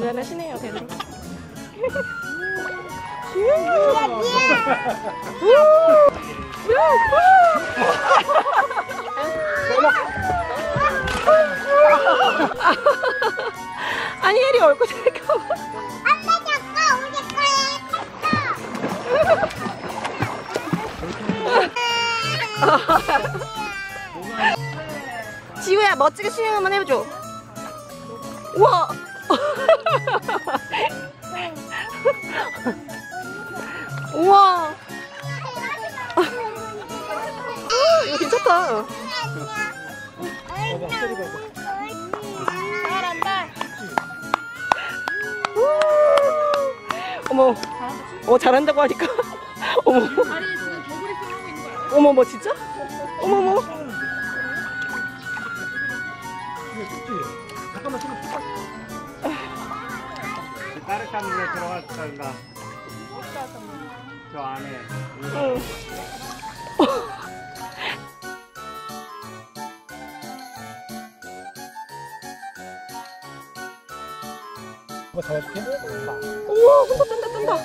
대단하시네요, 대단. 아니 혜리 얼굴 될까 봐. 아빠 잠깐 우리 컸어. 지우야 멋지게 수영 한번 해줘. 우와. 우와. 이거 괜찮다. 어머. 어 잘한다고 하니까. 어머. 어머 뭐 진짜? 어머 잠깐만 좀 따뜻한 물에 들어갔다가 저 안에 응. 뭐 잡아줄게? 우와 혼자 뜬다 뜬다.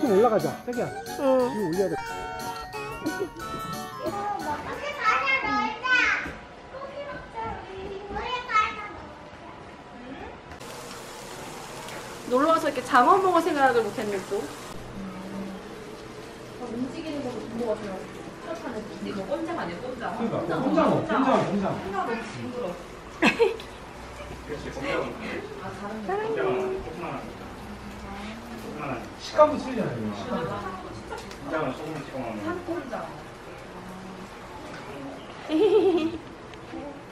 좀 올라가자 자기야 응. 이거 올려야 돼 이렇게 장어 먹을 생각을 못했네 또. 그러니까 공장 공장 공장. 식감도 틀리잖아요 식감도.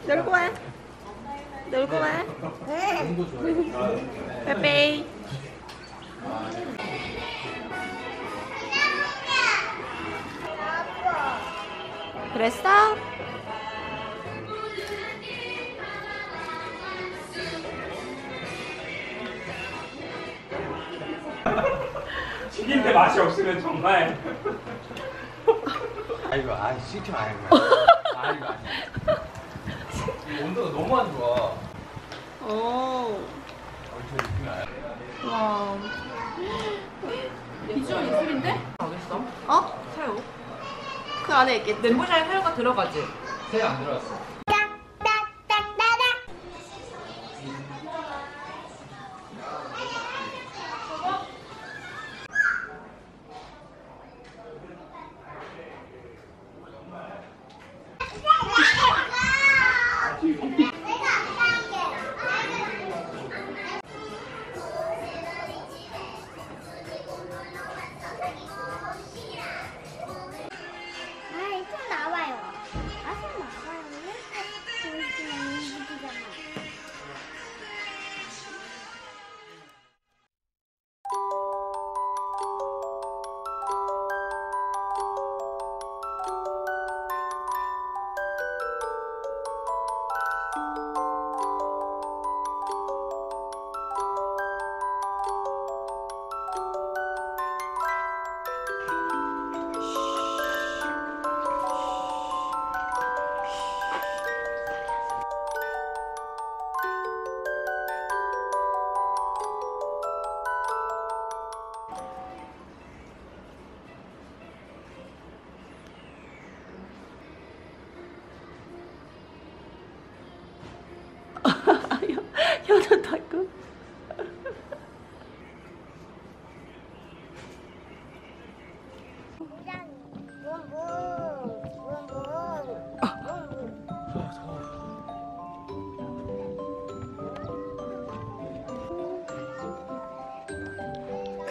놀고 와. 놀고 와. 빼빼이. 그랬어? 튀긴데 맛이 없으면 정말 아이고, 아, 시키면 안 해. 아이고, 아니. 이 온도가 너무 안 좋아. 오. 얼추 느낌이 안 나. 와. 비주얼 예술인데? 어딨어? 어? 새우. 그 안에 있겠지. 멘보샤에 새우가 들어가지? 새안 들어왔어.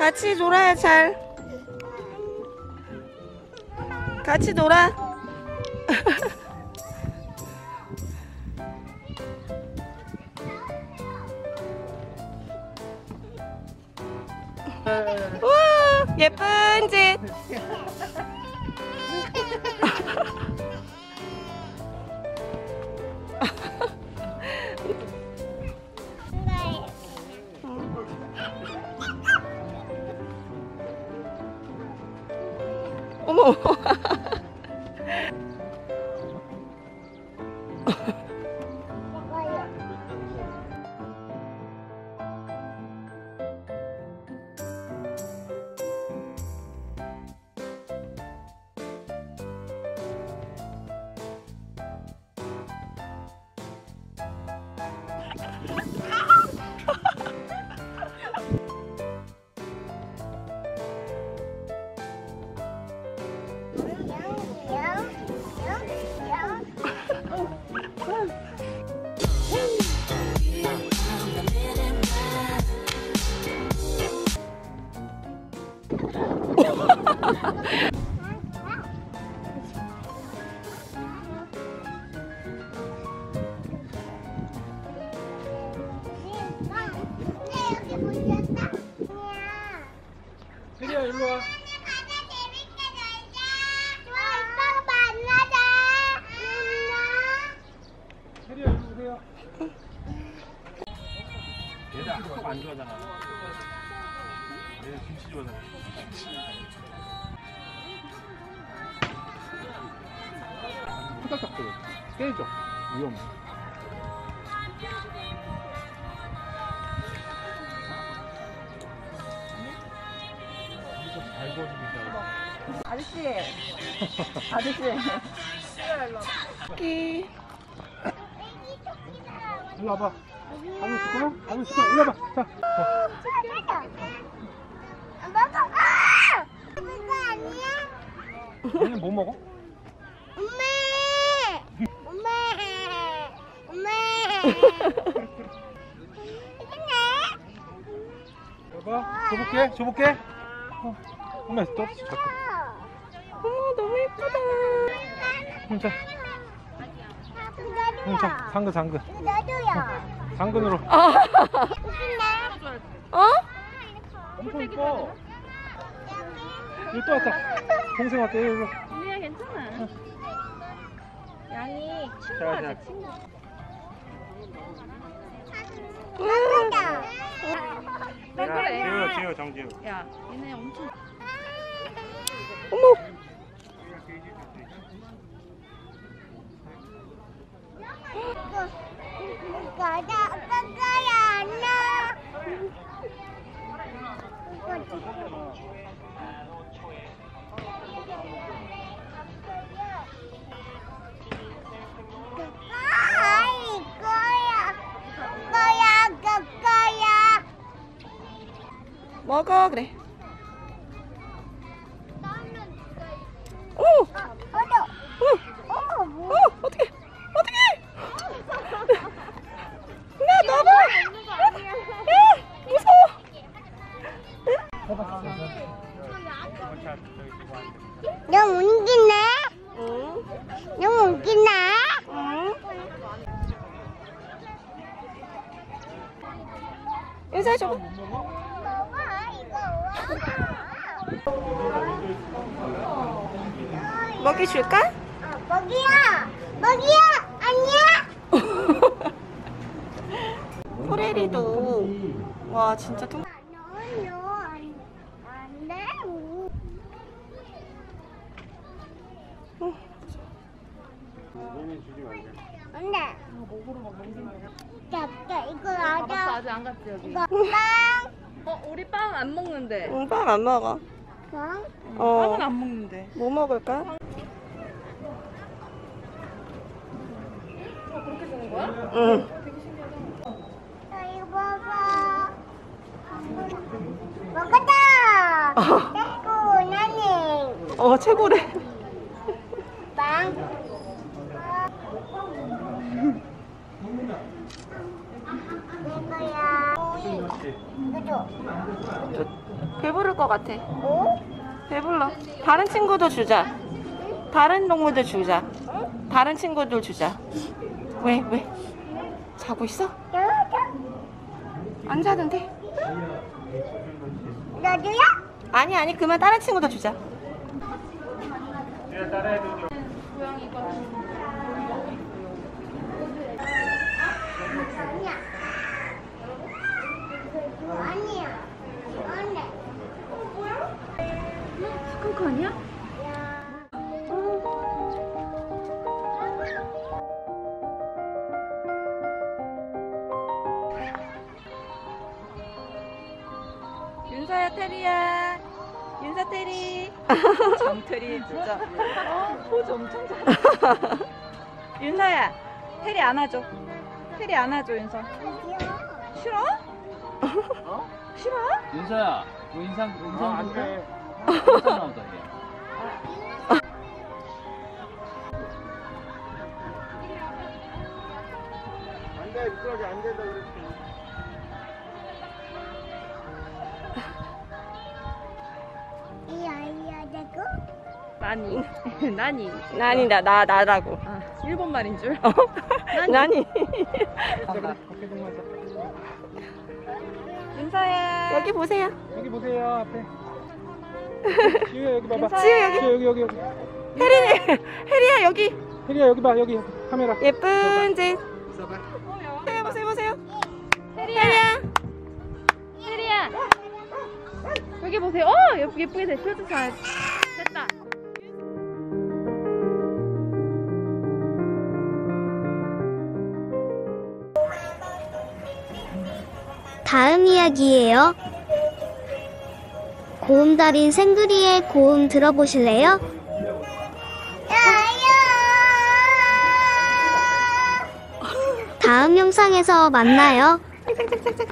같이 놀아야 잘. 같이 놀아. 우와, 예쁜 짓. 어머. 안 좋아하잖아. 얘들 김치 좋아하잖아. 후다닥 거려. 깨져. 위험해. 잘 구워주고 있다. 아저씨. 아저씨. 토끼. 일로 와봐. 가면 있을 거야? 일로 와봐. 자. 자. 아! 얘는 뭐 먹어? 엄마! 엄마! 엄마! 여봐. 줘볼게. 줘볼게. 어. 엄마 또. 어머, 너무 예쁘다. 응, 자. 응, 자. 상근 상근. 나도요. 상근으로. 아. 어? 엄청 이뻐. 여기 또 왔다. 동생 왔다. 일로. 언니야, 괜찮아. 양이 자, 자. 나도다. 그래. 지우, 지우, 정지우. 야, 얘네 엄청. 어머. 가자. 그거야, 그거야. 먹어, 그래. 인사해줘. 먹어, 이거. 먹이 줄까? 어, 먹이야, 먹이야, 아니야. 코레리도 와 진짜 통 돼. 안 돼. 자, 자, 이거 하자. 아직 안 갔지 여기. 이거 빵. 어 우리 빵 안 먹는데. 응, 빵 안 먹어. 빵. 어. 빵은 안 먹는데. 뭐 먹을까? 응. 자, 이거 먹어. 먹었다. 됐고, 나는 어 최고래. 빵. 이거야. 이거도. 배부를 것 같아. 어? 배불러. 다른 친구도 주자. 다른 동물들 주자. 다른 친구들 주자. 왜 왜? 자고 있어? 안 자는데? 너도야? 아니 아니 그만 다른 친구도 주자. 돼. 아니야. 아니야. 안 돼. 스컹크 아니야? 윤서야 테리야. 윤서 테리. 정테리 진짜. 어, 포즈 엄청 잘. 윤서야 테리 안아줘. 테리 안아줘 윤서. 싫어? 어? 싫어? 윤서야, 너 인상 인상 아, 안 돼. 인상 나오다 얘. 안 돼, 미끄러지 안 된다 그랬지. 이 아이야 되고? 나니. 나니. 난이다 나 나라고. 아, 일본 말인 줄. 어? 난이. 봐 윤서야. 여기 보세요. 여기 보세요, 앞에. 지우야 여기 봐봐. 지우 여기. 지우 여기 여기 여기. 혜리, 혜리야 여기. 혜리야 여기 봐 여기 카메라. 예쁜 짓. 써봐. 해보세요, 보세요. 혜리야. 혜리야. 여기 보세요. 어 예쁘, 예쁘게 됐어. 표정 잘 다음 이야기예요. 고음 달인 생그리의 고음 들어보실래요? 다음 영상에서 만나요.